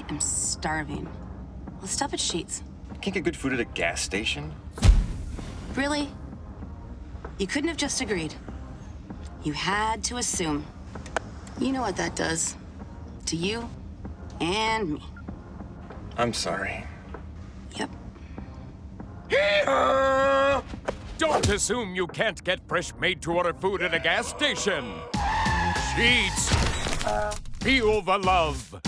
I am starving. Let's stop at Sheetz. Can't get good food at a gas station? Really? You couldn't have just agreed. You had to assume. You know what that does. To you and me. I'm sorry. Yep. Don't assume you can't get fresh made-to-order food at a gas station. Sheetz. Feel the love.